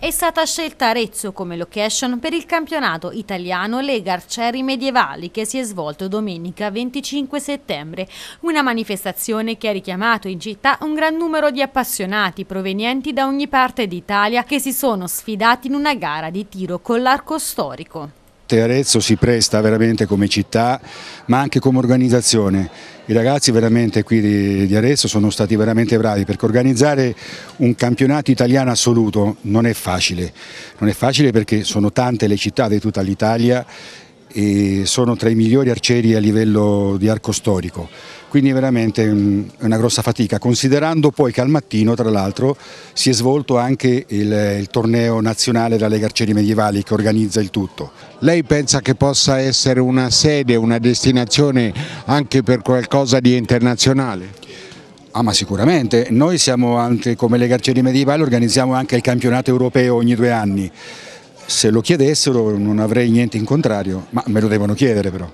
è stata scelta Arezzo come location per il campionato italiano Lega Arcieri Medievali che si è svolto domenica 25 settembre. Una manifestazione che ha richiamato in città un gran numero di appassionati provenienti da ogni parte d'Italia che si sono sfidati in una gara di tiro con l'arco storico. Arezzo si presta veramente come città ma anche come organizzazione. I ragazzi veramente qui di, di, Arezzo sono stati veramente bravi perché organizzare un campionato italiano assoluto non è facile, non è facile perché sono tante le città di tutta l'Italia e sono tra i migliori arcieri a livello di arco storico, quindi veramente una grossa fatica, considerando poi che al mattino tra l'altro si è svolto anche il, il, torneo nazionale della Lega Arcieri Medievali che organizza il tutto. Lei pensa che possa essere una sede, una destinazione anche per qualcosa di internazionale? Ah ma sicuramente, noi siamo anche come Lega Arcieri Medievali organizziamo anche il campionato europeo ogni due anni se lo chiedessero non avrei niente in contrario, ma me lo devono chiedere però.